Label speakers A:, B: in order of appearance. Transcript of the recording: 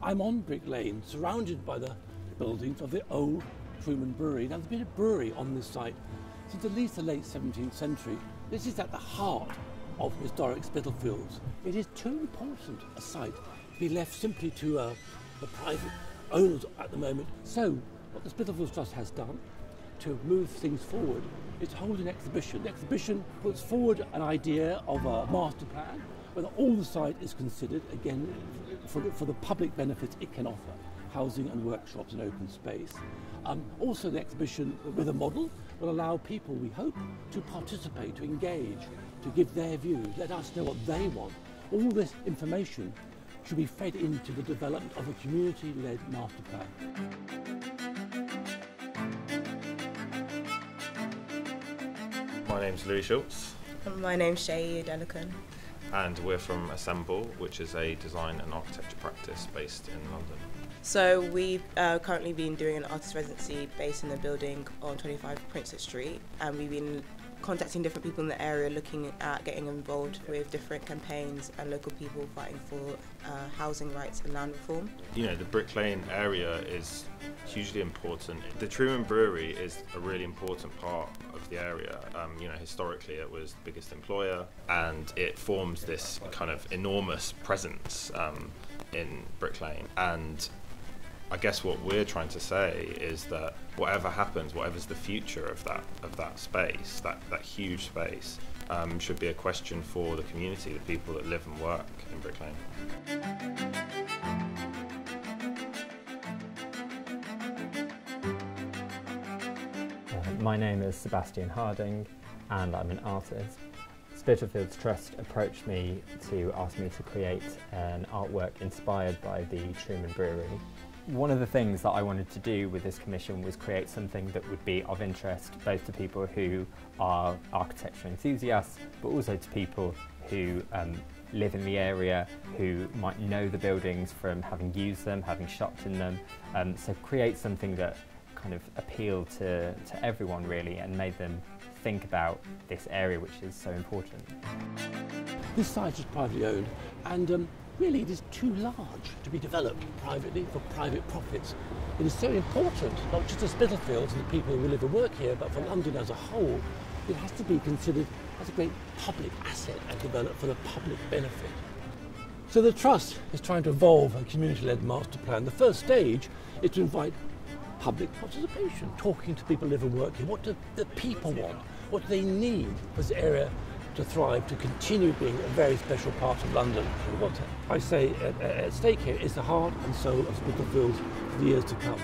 A: I'm on Brick Lane, surrounded by the buildings of the old Truman Brewery. Now, there's been a brewery on this site since at least the late 17th century. This is at the heart of historic Spitalfields. It is too important a site to be left simply to uh, the private owners at the moment. So, what the Spitalfields Trust has done to move things forward is to hold an exhibition. The exhibition puts forward an idea of a master plan, whether all the site is considered, again, for, for the public benefits it can offer housing and workshops and open space. Um, also, the exhibition with a model will allow people, we hope, to participate, to engage, to give their views, let us know what they want. All this information should be fed into the development of a community-led master plan.
B: My name's Louis Schulz,
C: My name's Shay Delican.
B: And we're from Assemble, which is a design and architecture practice based in London.
C: So we've uh, currently been doing an artist residency based in the building on 25 Princelet Street, and we've been contacting different people in the area, looking at getting involved with different campaigns and local people fighting for uh, housing rights and land reform.
B: You know, the Brick Lane area is hugely important. The Truman Brewery is a really important part of the area. Um, you know, historically it was the biggest employer, and it forms this kind of enormous presence um, in Brick Lane. And I guess what we're trying to say is that whatever happens, whatever's the future of that of that space, that, that huge space, um, should be a question for the community, the people that live and work in Brick Lane.
D: Uh, My name is Sebastian Harding and I'm an artist. Spitalfields Trust approached me to ask me to create an artwork inspired by the Truman Brewery. One of the things that I wanted to do with this commission was create something that would be of interest both to people who are architecture enthusiasts but also to people who um, live in the area, who might know the buildings from having used them, having shopped in them. Um, so create something that kind of appealed to, to everyone really and made them think about this area which is so important.
A: This site is privately owned and um, really it is too large to be developed privately for private profits. It is so important, not just to Spitalfields and the people who live and work here, but for London as a whole. It has to be considered as a great public asset and developed for the public benefit. So the Trust is trying to evolve a community-led master plan. The first stage is to invite public participation, talking to people who live and work here. What do the people want? What do they need for this area to thrive, to continue being a very special part of London? What I say at, at stake here is the heart and soul of Spitalfields for the years to come.